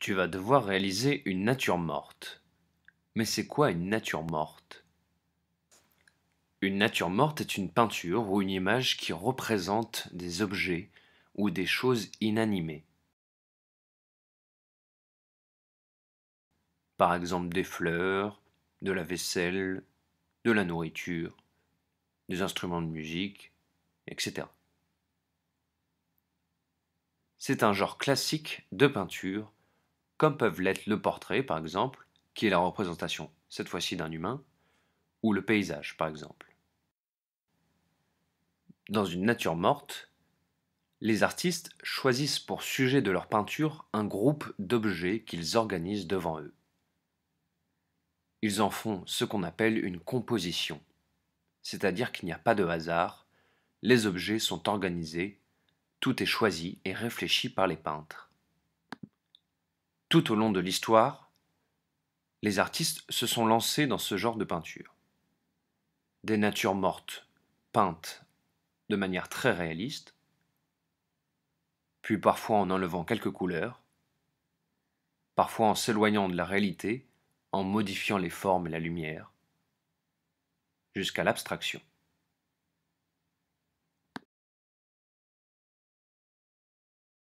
Tu vas devoir réaliser une nature morte. Mais c'est quoi une nature morte? Une nature morte est une peinture ou une image qui représente des objets ou des choses inanimées. Par exemple des fleurs, de la vaisselle, de la nourriture, des instruments de musique, etc. C'est un genre classique de peinture, comme peuvent l'être le portrait par exemple, qui est la représentation cette fois-ci d'un humain, ou le paysage par exemple. Dans une nature morte, les artistes choisissent pour sujet de leur peinture un groupe d'objets qu'ils organisent devant eux. Ils en font ce qu'on appelle une composition, c'est-à-dire qu'il n'y a pas de hasard, les objets sont organisés, tout est choisi et réfléchi par les peintres. Tout au long de l'histoire, les artistes se sont lancés dans ce genre de peinture. Des natures mortes, peintes de manière très réaliste, puis parfois en enlevant quelques couleurs, parfois en s'éloignant de la réalité, en modifiant les formes et la lumière, jusqu'à l'abstraction.